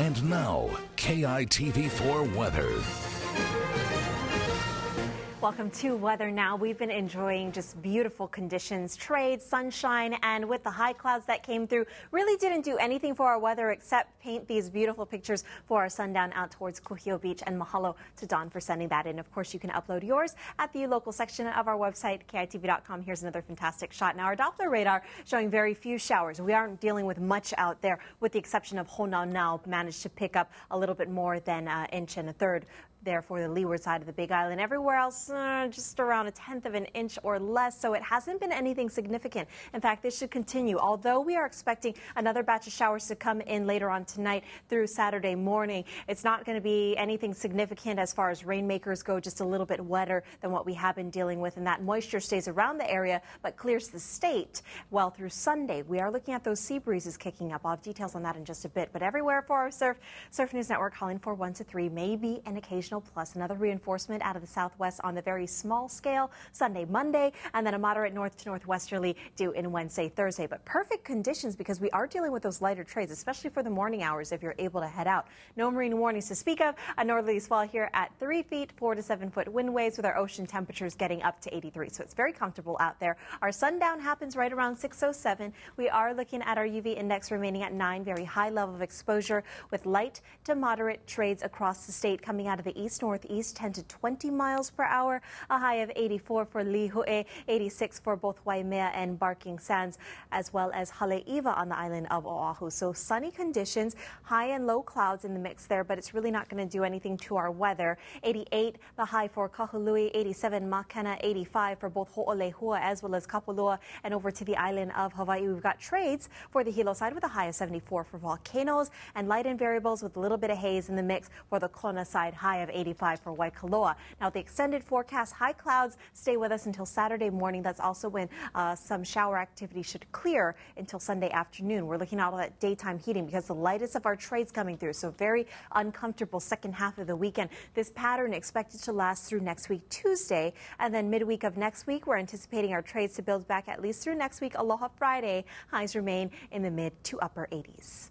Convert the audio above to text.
And now, KITV4 weather. Welcome to Weather Now. We've been enjoying just beautiful conditions, trade, sunshine, and with the high clouds that came through, really didn't do anything for our weather except paint these beautiful pictures for our sundown out towards Kuhio Beach. And mahalo to Don for sending that in. Of course, you can upload yours at the local section of our website, KITV.com. Here's another fantastic shot. Now, our Doppler radar showing very few showers. We aren't dealing with much out there, with the exception of Honaunau managed to pick up a little bit more than an inch and a third there for the leeward side of the Big Island. Everywhere else, uh, just around a tenth of an inch or less, so it hasn't been anything significant. In fact, this should continue, although we are expecting another batch of showers to come in later on tonight through Saturday morning. It's not going to be anything significant as far as rainmakers go, just a little bit wetter than what we have been dealing with, and that moisture stays around the area but clears the state well through Sunday. We are looking at those sea breezes kicking up. I'll have details on that in just a bit, but everywhere for our Surf, Surf News Network calling for 1 to 3, maybe an occasional plus another reinforcement out of the southwest on the very small scale Sunday, Monday, and then a moderate north to northwesterly due in Wednesday, Thursday. But perfect conditions because we are dealing with those lighter trades, especially for the morning hours if you're able to head out. No marine warnings to speak of. A northerly swell here at three feet, four to seven foot wind waves with our ocean temperatures getting up to 83. So it's very comfortable out there. Our sundown happens right around 607. We are looking at our UV index remaining at nine, very high level of exposure with light to moderate trades across the state coming out of the east northeast 10 to 20 miles per hour, a high of 84 for Lihue, 86 for both Waimea and Barking Sands, as well as Haleiwa on the island of Oahu. So sunny conditions, high and low clouds in the mix there, but it's really not going to do anything to our weather. 88 the high for Kahului, 87 Makena, 85 for both Ho'olehua as well as Kapalua, and over to the island of Hawaii. We've got trades for the Hilo side with a high of 74 for volcanoes and light and variables with a little bit of haze in the mix for the Kona side, high of 85 for Waikoloa. Now, the extended forecast, high clouds stay with us until Saturday morning. That's also when uh, some shower activity should clear until Sunday afternoon. We're looking at daytime heating because the lightest of our trades coming through. So very uncomfortable second half of the weekend. This pattern expected to last through next week, Tuesday, and then midweek of next week, we're anticipating our trades to build back at least through next week, Aloha Friday. Highs remain in the mid to upper 80s.